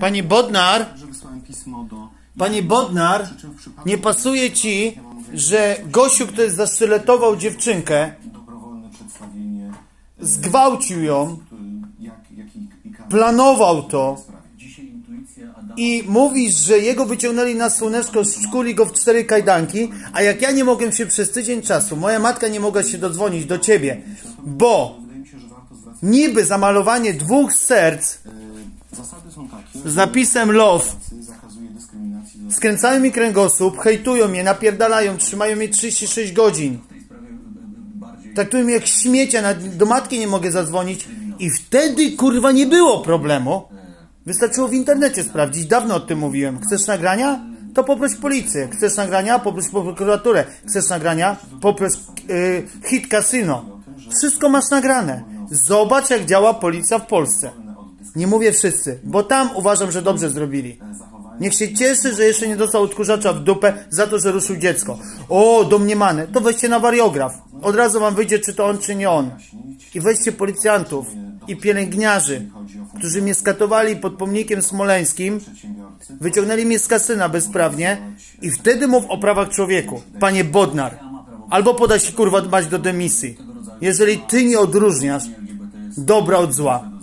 Panie Bodnar, panie Bodnar, nie pasuje ci, że gościu, który zasztyletował dziewczynkę, przedstawienie, zgwałcił ją, planował to i mówisz, że jego wyciągnęli na słoneczko, szkuli go w cztery kajdanki, a jak ja nie mogłem się przez tydzień czasu, moja matka nie mogła się dodzwonić do ciebie, bo niby zamalowanie dwóch serc E, Zasady są takie, z napisem love skręcają mi kręgosłup, hejtują mnie, napierdalają, trzymają mnie 36 godzin. y, bardziej Traktują mnie jak śmiecia, do matki nie mogę zadzwonić i wtedy kurwa nie było problemu. Wystarczyło w internecie sprawdzić, dawno o tym mówiłem. Chcesz nagrania? To poproś policję. Chcesz nagrania? Poproś prokuraturę. Chcesz nagrania? Poproś y, hit casino. Wszystko masz nagrane. Zobacz jak działa policja w Polsce. Nie mówię wszyscy, bo tam uważam, że dobrze zrobili. Niech się cieszy, że jeszcze nie dostał odkurzacza w dupę za to, że ruszył dziecko. O, domniemane. To weźcie na wariograf. Od razu wam wyjdzie, czy to on, czy nie on. I weźcie policjantów i pielęgniarzy, którzy mnie skatowali pod pomnikiem smoleńskim, wyciągnęli mnie z kasyna bezprawnie i wtedy mów o prawach człowieku. Panie Bodnar. Albo podaj się kurwa dbać do dymisji. Jeżeli ty nie odróżniasz dobra od zła.